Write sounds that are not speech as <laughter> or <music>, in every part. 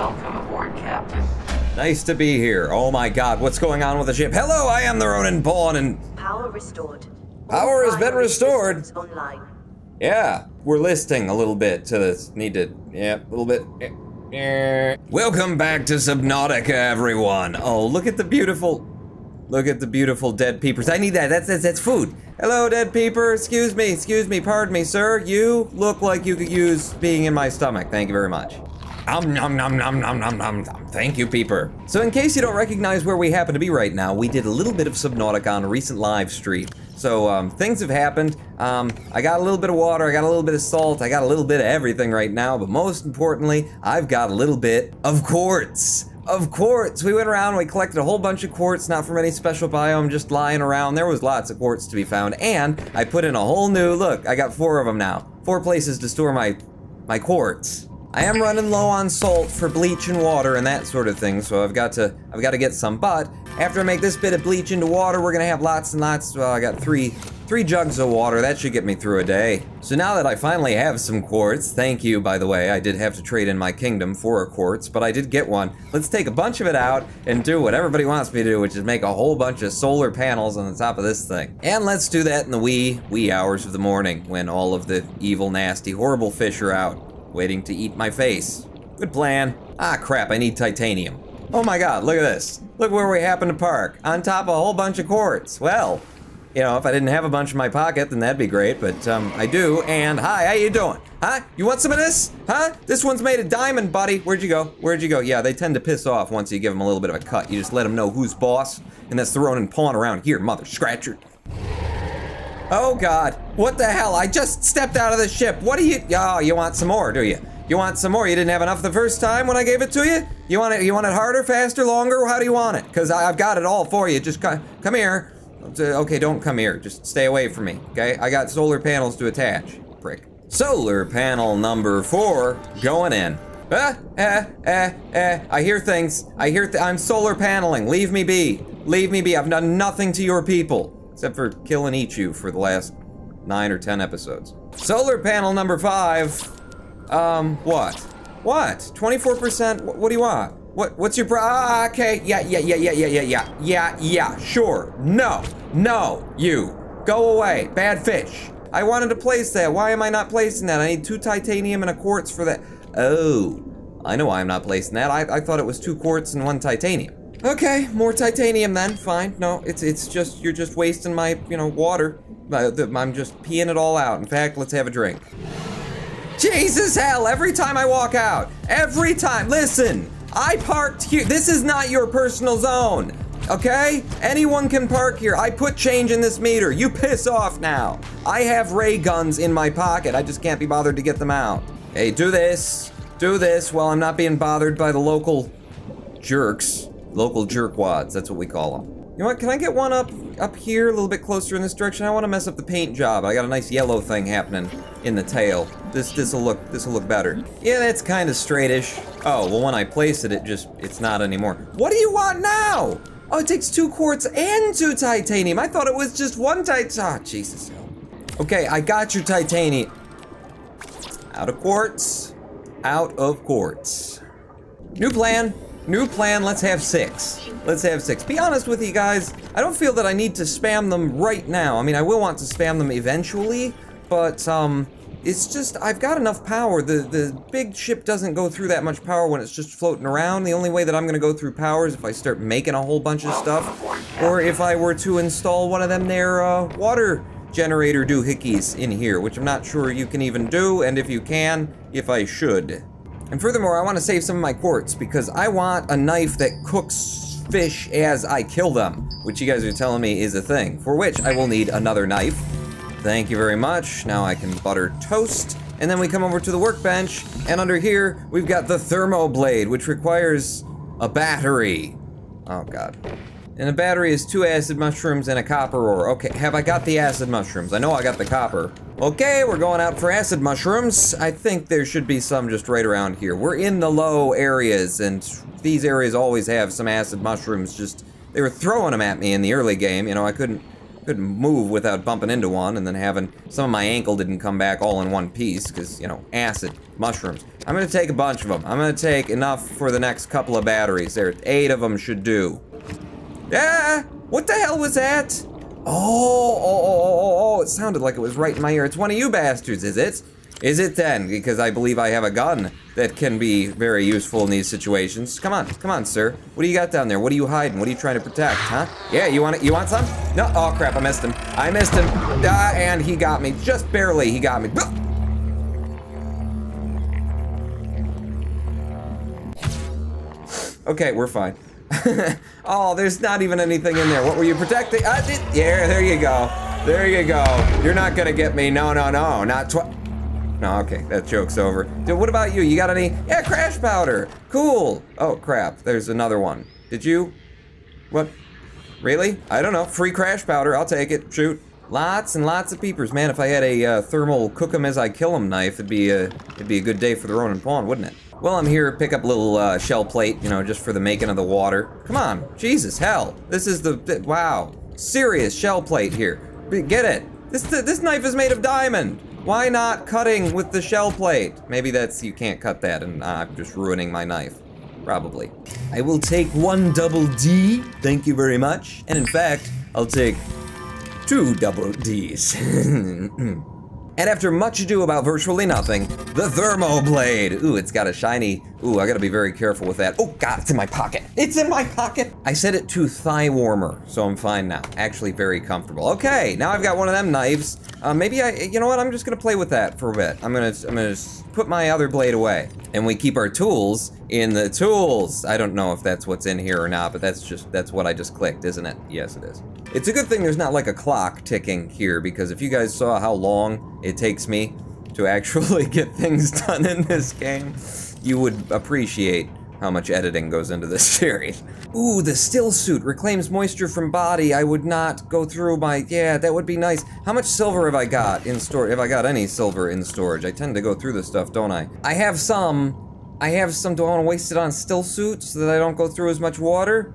Welcome aboard, Captain. Nice to be here. Oh my god, what's going on with the ship? Hello, I am the Ronin Pawn, and Power restored. Power has been restored. Online. yeah, we're listing a little bit to this. Need to, yeah, a little bit. Eh, eh. Welcome back to Subnautica, everyone. Oh, look at the beautiful, look at the beautiful dead peepers. I need that. That's that's, that's food. Hello, dead peeper. Excuse me, excuse me, pardon me, sir. You look like you could use being in my stomach. Thank you very much. Um, nom, nom, nom, nom, nom, nom, nom. Thank you, Peeper. So in case you don't recognize where we happen to be right now, we did a little bit of Subnautica on a recent live stream. So um, things have happened. Um, I got a little bit of water, I got a little bit of salt, I got a little bit of everything right now, but most importantly, I've got a little bit of quartz. Of quartz. We went around, we collected a whole bunch of quartz, not from any special biome, just lying around. There was lots of quartz to be found, and I put in a whole new, look, I got four of them now. Four places to store my, my quartz. I am running low on salt for bleach and water and that sort of thing, so I've got to I've got to get some. But after I make this bit of bleach into water, we're gonna have lots and lots. Well, I got three three jugs of water. That should get me through a day. So now that I finally have some quartz, thank you by the way. I did have to trade in my kingdom for a quartz, but I did get one. Let's take a bunch of it out and do what everybody wants me to do, which is make a whole bunch of solar panels on the top of this thing. And let's do that in the wee wee hours of the morning when all of the evil, nasty, horrible fish are out waiting to eat my face. Good plan. Ah, crap, I need titanium. Oh my god, look at this. Look where we happen to park. On top of a whole bunch of quartz. Well, you know, if I didn't have a bunch in my pocket, then that'd be great, but um, I do, and hi, how you doing? Huh? You want some of this? Huh? This one's made of diamond, buddy. Where'd you go? Where'd you go? Yeah, they tend to piss off once you give them a little bit of a cut. You just let them know who's boss, and that's the Ronin pawn around here, mother scratcher. Oh god, what the hell? I just stepped out of the ship. What do you, oh, you want some more, do you? You want some more? You didn't have enough the first time when I gave it to you? You want it, you want it harder, faster, longer? How do you want it? Because I've got it all for you. Just come, come here. Okay, don't come here. Just stay away from me, okay? I got solar panels to attach, prick. Solar panel number four, going in. Ah, eh, eh, eh, I hear things. I hear th I'm solar paneling. Leave me be. Leave me be. I've done nothing to your people. Except for kill and eat you for the last nine or ten episodes. Solar panel number five. Um, what? What? 24%? What, what do you want? What, what's your pro- ah, okay, yeah, yeah, yeah, yeah, yeah, yeah, yeah, yeah, yeah, sure. No, no, you. Go away, bad fish. I wanted to place that, why am I not placing that? I need two titanium and a quartz for that. Oh, I know why I'm not placing that. I, I thought it was two quartz and one titanium. Okay, more titanium then, fine. No, it's it's just, you're just wasting my, you know, water. I'm just peeing it all out. In fact, let's have a drink. Jesus hell, every time I walk out, every time, listen, I parked here, this is not your personal zone, okay? Anyone can park here, I put change in this meter, you piss off now. I have ray guns in my pocket, I just can't be bothered to get them out. Hey, do this, do this while I'm not being bothered by the local jerks. Local jerkwads, that's what we call them. You know what, can I get one up up here, a little bit closer in this direction? I want to mess up the paint job. I got a nice yellow thing happening in the tail. This this'll look this'll look better. Yeah, that's kind of straightish. Oh, well when I place it, it just, it's not anymore. What do you want now? Oh, it takes two quartz and two titanium. I thought it was just one tit- Ah, Jesus. Okay, I got your titanium. Out of quartz. Out of quartz. New plan. New plan. Let's have six. Let's have six. Be honest with you guys. I don't feel that I need to spam them right now. I mean, I will want to spam them eventually, but um, it's just I've got enough power. The the big ship doesn't go through that much power when it's just floating around. The only way that I'm gonna go through power is if I start making a whole bunch of stuff, or if I were to install one of them there uh, water generator doohickeys in here, which I'm not sure you can even do, and if you can, if I should. And furthermore, I want to save some of my quartz because I want a knife that cooks fish as I kill them, which you guys are telling me is a thing, for which I will need another knife. Thank you very much. Now I can butter toast. And then we come over to the workbench, and under here, we've got the thermo blade, which requires a battery. Oh god. And the battery is two acid mushrooms and a copper ore. Okay, have I got the acid mushrooms? I know I got the copper. Okay, we're going out for acid mushrooms. I think there should be some just right around here. We're in the low areas, and these areas always have some acid mushrooms just... They were throwing them at me in the early game, you know, I couldn't... couldn't move without bumping into one and then having some of my ankle didn't come back all in one piece because, you know, acid, mushrooms. I'm gonna take a bunch of them. I'm gonna take enough for the next couple of batteries. There, eight of them should do. Yeah, what the hell was that? Oh, oh, oh, oh, oh, it sounded like it was right in my ear. It's one of you bastards, is it? Is it then? Because I believe I have a gun that can be very useful in these situations. Come on, come on, sir. What do you got down there? What are you hiding? What are you trying to protect, huh? Yeah, you want it? You want some? No. Oh crap! I missed him. I missed him. Ah, and he got me. Just barely. He got me. Okay, we're fine. <laughs> oh, there's not even anything in there. What were you protecting? Uh, yeah, there you go. There you go. You're not gonna get me. No, no, no. Not twice. No, okay, that joke's over. Dude, what about you? You got any? Yeah, crash powder. Cool. Oh, crap. There's another one. Did you? What? Really? I don't know. Free crash powder. I'll take it. Shoot. Lots and lots of peepers. Man, if I had a uh, thermal cook 'em as I kill 'em knife, it'd be a, it'd be a good day for the Ronin Pawn, wouldn't it? Well, I'm here to pick up a little uh, shell plate, you know, just for the making of the water. Come on. Jesus, hell. This is the, wow. Serious shell plate here. Get it. This, this knife is made of diamond. Why not cutting with the shell plate? Maybe that's, you can't cut that and uh, I'm just ruining my knife. Probably. I will take one double D, thank you very much. And in fact, I'll take two double Ds. <laughs> And after much ado about virtually nothing, the Thermoblade. Ooh, it's got a shiny, ooh, I gotta be very careful with that. Oh God, it's in my pocket. It's in my pocket. I set it to thigh warmer, so I'm fine now. Actually very comfortable. Okay, now I've got one of them knives. Uh, maybe I, you know what, I'm just gonna play with that for a bit. I'm gonna, I'm gonna put my other blade away. And we keep our tools in the tools. I don't know if that's what's in here or not, but that's just, that's what I just clicked, isn't it? Yes, it is. It's a good thing there's not like a clock ticking here, because if you guys saw how long it takes me to <laughs> actually get things done in this game, you would appreciate how much editing goes into this <laughs> series. Ooh, the still suit reclaims moisture from body. I would not go through my, yeah, that would be nice. How much silver have I got in storage? Have I got any silver in storage? I tend to go through this stuff, don't I? I have some. I have some, do I want to waste it on still suit so that I don't go through as much water?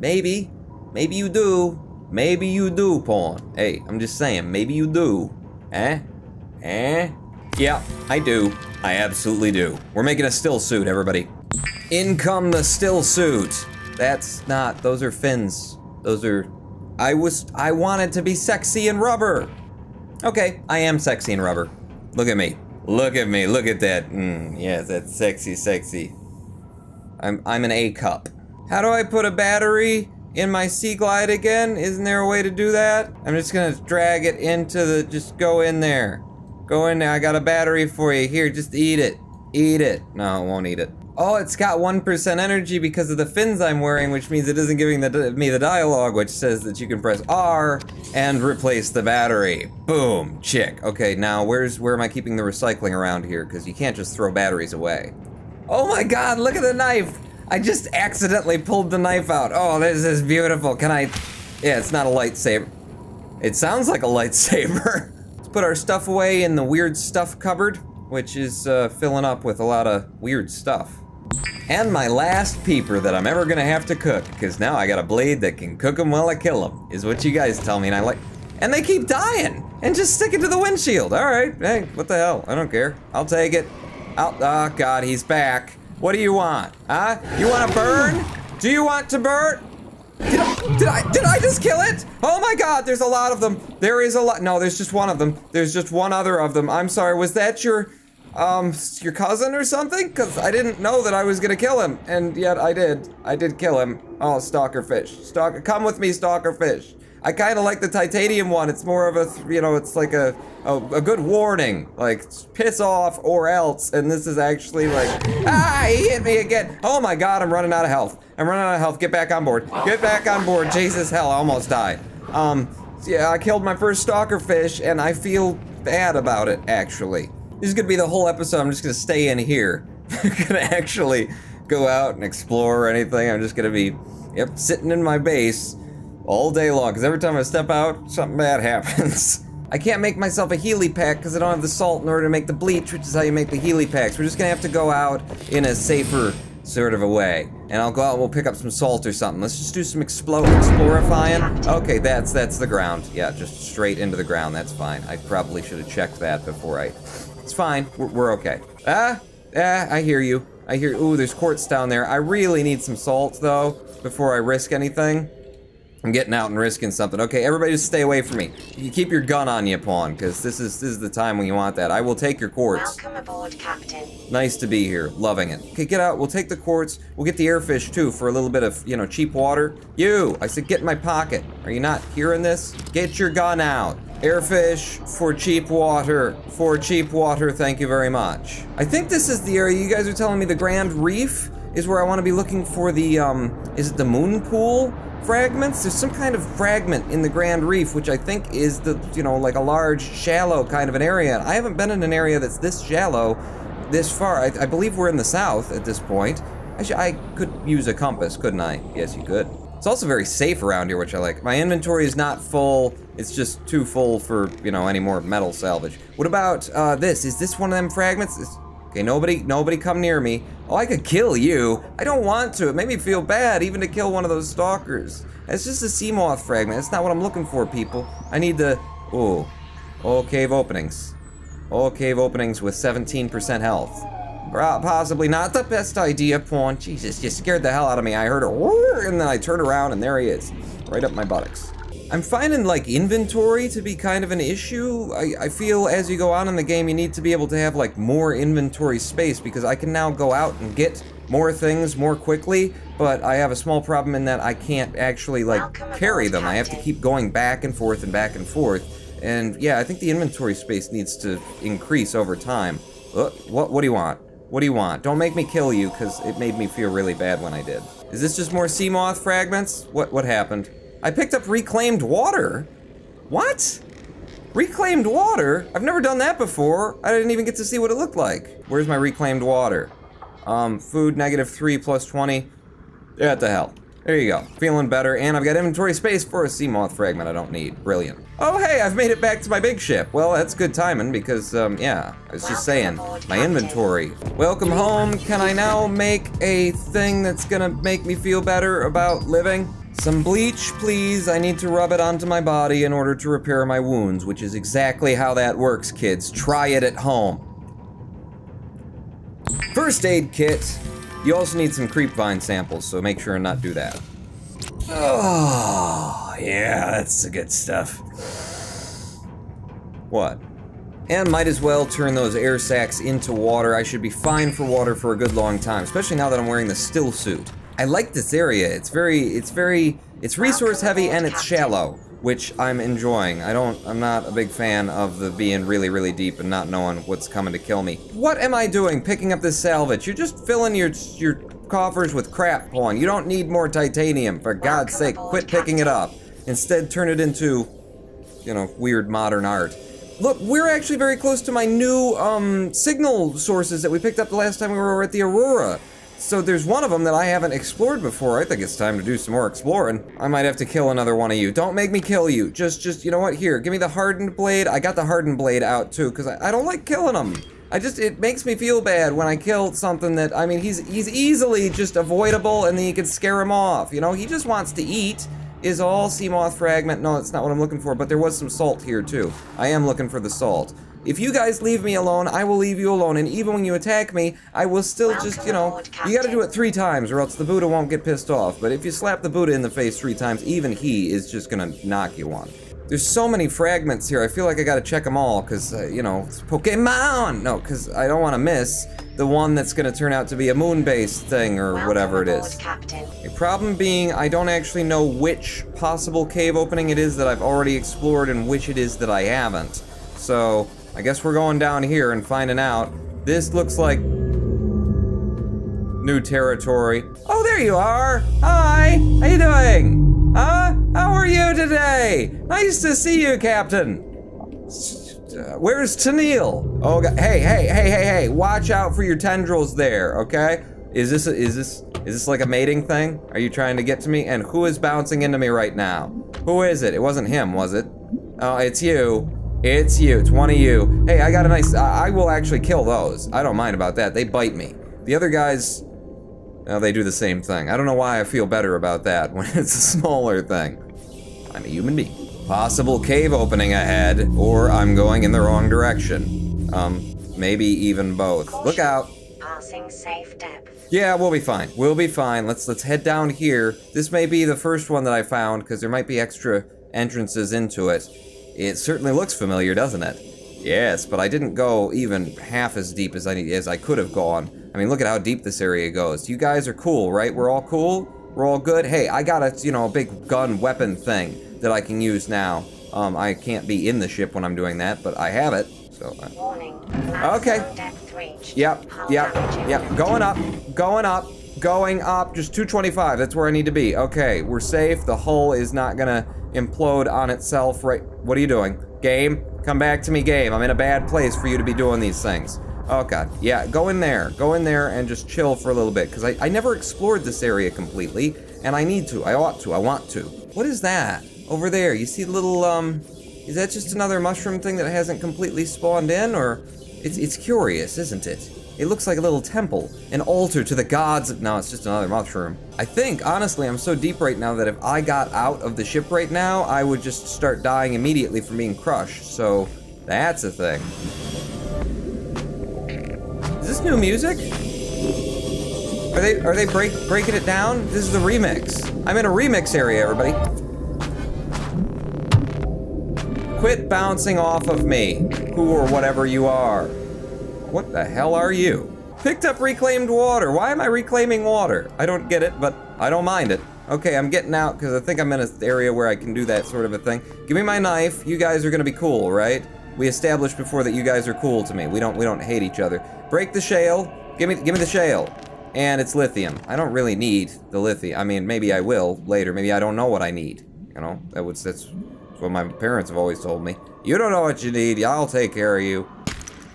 Maybe. Maybe you do. Maybe you do, Pawn. Hey, I'm just saying, maybe you do. Eh? Eh? Yeah, I do. I absolutely do. We're making a still suit, everybody. In come the still suit. That's not, those are fins. Those are, I was, I wanted to be sexy in rubber. Okay, I am sexy in rubber. Look at me. Look at me, look at that. Mm, yes, that's sexy, sexy. I'm, I'm an A cup. How do I put a battery in my Sea Glide again? Isn't there a way to do that? I'm just gonna drag it into the, just go in there. Go in there, I got a battery for you. Here, just eat it. Eat it. No, it won't eat it. Oh, it's got 1% energy because of the fins I'm wearing, which means it isn't giving the, me the dialogue, which says that you can press R and replace the battery. Boom, chick. Okay, now where's where am I keeping the recycling around here? Because you can't just throw batteries away. Oh my god, look at the knife! I just accidentally pulled the knife out. Oh, this is beautiful. Can I... Yeah, it's not a lightsaber. It sounds like a lightsaber. <laughs> Let's put our stuff away in the weird stuff cupboard, which is uh, filling up with a lot of weird stuff. And my last peeper that I'm ever gonna have to cook, because now I got a blade that can cook them while I kill them, is what you guys tell me, and I like... And they keep dying! And just stick it to the windshield. Alright, hey, what the hell? I don't care. I'll take it. I'll... Oh, God, he's back. What do you want? Huh? You want to burn? Do you want to burn? Did I, did I, did I just kill it? Oh my god, there's a lot of them. There is a lot. No, there's just one of them. There's just one other of them. I'm sorry, was that your, um, your cousin or something? Because I didn't know that I was gonna kill him. And yet I did. I did kill him. Oh, stalker fish. Stalker, come with me, stalker fish. I kind of like the titanium one. It's more of a, you know, it's like a, a, a, good warning. Like, piss off or else. And this is actually like, ah, he hit me again. Oh my god, I'm running out of health. I'm running out of health. Get back on board. Get back on board. Jesus, hell, I almost died. Um, yeah, I killed my first stalker fish and I feel bad about it, actually. This is gonna be the whole episode. I'm just gonna stay in here. <laughs> I'm gonna actually go out and explore or anything. I'm just gonna be, yep, sitting in my base all day long, because every time I step out, something bad <laughs> happens. I can't make myself a Healy pack because I don't have the salt in order to make the bleach, which is how you make the Healy packs. We're just gonna have to go out in a safer sort of a way. and I'll go out and we'll pick up some salt or something. Let's just do some explo explorifying. Okay, that's that's the ground. Yeah, just straight into the ground. That's fine. I probably should have checked that before I. It's fine. We're, we're okay. Ah, ah, I hear you. I hear. Ooh, there's quartz down there. I really need some salt though before I risk anything. I'm getting out and risking something. Okay, everybody just stay away from me. You keep your gun on you, Pawn, because this is this is the time when you want that. I will take your quartz. Welcome aboard, Captain. Nice to be here. Loving it. Okay, get out. We'll take the quartz. We'll get the airfish, too, for a little bit of, you know, cheap water. You! I said get in my pocket. Are you not hearing this? Get your gun out. Airfish for cheap water. For cheap water, thank you very much. I think this is the area you guys are telling me the Grand Reef is where I want to be looking for the, um, is it the moon pool? fragments. There's some kind of fragment in the Grand Reef, which I think is the, you know, like a large, shallow kind of an area. I haven't been in an area that's this shallow this far. I, I believe we're in the south at this point. Actually, I could use a compass, couldn't I? Yes, you could. It's also very safe around here, which I like. My inventory is not full. It's just too full for, you know, any more metal salvage. What about uh, this? Is this one of them fragments? Is, okay, nobody, nobody come near me. Oh, I could kill you. I don't want to. It made me feel bad even to kill one of those stalkers. It's just a sea moth fragment. It's not what I'm looking for, people. I need the... Oh. Oh, cave openings. Oh, cave openings with 17% health. Possibly not the best idea, Pawn. Jesus, you scared the hell out of me. I heard a and then I turned around and there he is. Right up my buttocks. I'm finding like inventory to be kind of an issue. I, I feel as you go on in the game you need to be able to have like more inventory space because I can now go out and get more things more quickly, but I have a small problem in that I can't actually like Welcome carry them. I have to keep going back and forth and back and forth. And yeah, I think the inventory space needs to increase over time. Uh, what what do you want? What do you want? Don't make me kill you cuz it made me feel really bad when I did. Is this just more sea moth fragments? What what happened? I picked up reclaimed water. What? Reclaimed water? I've never done that before. I didn't even get to see what it looked like. Where's my reclaimed water? Um, food negative 3 plus 20. Yeah, what the hell. There you go. Feeling better, and I've got inventory space for a sea moth fragment I don't need. Brilliant. Oh, hey, I've made it back to my big ship. Well, that's good timing because, um, yeah, I was just saying, my inventory. Welcome home. Can I now make a thing that's gonna make me feel better about living? Some bleach, please. I need to rub it onto my body in order to repair my wounds, which is exactly how that works, kids. Try it at home. First aid kit. You also need some creep vine samples, so make sure and not do that. Oh, yeah, that's the good stuff. What? And might as well turn those air sacs into water. I should be fine for water for a good long time, especially now that I'm wearing the still suit. I like this area. It's very, it's very, it's resource heavy and it's shallow, which I'm enjoying. I don't, I'm not a big fan of the being really, really deep and not knowing what's coming to kill me. What am I doing picking up this salvage? You're just filling your, your coffers with crap porn. You don't need more titanium, for God's sake. Quit picking it up. Instead, turn it into you know, weird modern art. Look, we're actually very close to my new um, signal sources that we picked up the last time we were over at the Aurora. So there's one of them that I haven't explored before. I think it's time to do some more exploring. I might have to kill another one of you. Don't make me kill you. Just, just, you know what? Here, give me the hardened blade. I got the hardened blade out too, because I, I don't like killing them. I just, it makes me feel bad when I kill something that, I mean, he's, he's easily just avoidable and then you can scare him off. You know, he just wants to eat is all sea moth fragment. No, that's not what I'm looking for, but there was some salt here too. I am looking for the salt. If you guys leave me alone, I will leave you alone, and even when you attack me, I will still just, you know, Welcome you gotta do it three times or else the Buddha won't get pissed off. But if you slap the Buddha in the face three times, even he is just gonna knock you one. There's so many fragments here, I feel like I gotta check them all, because, uh, you know, it's Pokemon! No, because I don't want to miss the one that's gonna turn out to be a moon-based thing or Welcome whatever it aboard, is. Captain. A problem being, I don't actually know which possible cave opening it is that I've already explored and which it is that I haven't. So, I guess we're going down here and finding out. This looks like new territory. Oh, there you are! Hi! How you doing? Huh? How are you today? Nice to see you, Captain. Where's Tennille? Oh, God. hey, hey, hey, hey, hey! Watch out for your tendrils there, okay? Is this a, is this is this like a mating thing? Are you trying to get to me? And who is bouncing into me right now? Who is it? It wasn't him, was it? Oh, it's you. It's you. It's one of you. Hey, I got a nice. I, I will actually kill those. I don't mind about that. They bite me. The other guys. Now they do the same thing. I don't know why I feel better about that <laughs> when it's a smaller thing. I'm a human being. Possible cave opening ahead, or I'm going in the wrong direction. Um, maybe even both. Look out. Passing safe depth. Yeah, we'll be fine. We'll be fine. Let's let's head down here. This may be the first one that I found because there might be extra entrances into it. It certainly looks familiar, doesn't it? Yes, but I didn't go even half as deep as I as I could have gone. I mean, look at how deep this area goes. You guys are cool, right? We're all cool. We're all good. Hey, I got a you know a big gun weapon thing that I can use now. Um, I can't be in the ship when I'm doing that, but I have it. So. uh, Warning. Okay. Yep, yep, yep. Going up, going up, going up. Just 225. That's where I need to be. Okay, we're safe. The hull is not gonna implode on itself. Right? What are you doing, game? Come back to me, game. I'm in a bad place for you to be doing these things. Oh god, yeah. Go in there. Go in there and just chill for a little bit because I I never explored this area completely, and I need to. I ought to. I want to. What is that over there? You see the little um. Is that just another mushroom thing that hasn't completely spawned in, or it's it's curious, isn't it? It looks like a little temple, an altar to the gods. No, it's just another mushroom. I think, honestly, I'm so deep right now that if I got out of the ship right now, I would just start dying immediately from being crushed. So that's a thing. Is this new music? Are they are they break breaking it down? This is the remix. I'm in a remix area, everybody. Quit bouncing off of me, who or whatever you are. What the hell are you? Picked up reclaimed water. Why am I reclaiming water? I don't get it, but I don't mind it. Okay, I'm getting out because I think I'm in an area where I can do that sort of a thing. Give me my knife. You guys are gonna be cool, right? We established before that you guys are cool to me. We don't we don't hate each other. Break the shale. Give me give me the shale. And it's lithium. I don't really need the lithium. I mean, maybe I will later. Maybe I don't know what I need. You know, that was that's what my parents have always told me. You don't know what you need. I'll take care of you.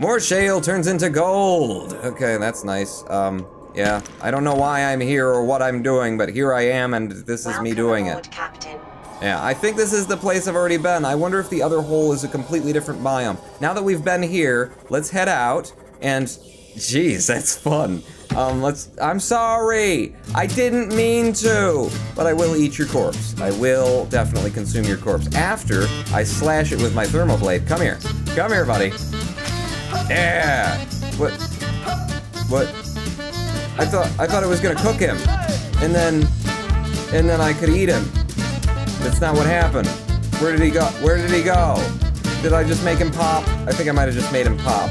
More shale turns into gold. Okay, that's nice. Um, yeah. I don't know why I'm here or what I'm doing, but here I am, and this is me doing aboard, it. Captain. Yeah, I think this is the place I've already been. I wonder if the other hole is a completely different biome. Now that we've been here, let's head out and jeez, that's fun. Um, let's I'm sorry. I didn't mean to, but I will eat your corpse. I will definitely consume your corpse after I slash it with my thermal blade. Come here. Come here, buddy. Yeah. What what I thought I thought I was gonna cook him. And then and then I could eat him. That's not what happened. Where did he go? Where did he go? Did I just make him pop? I think I might have just made him pop.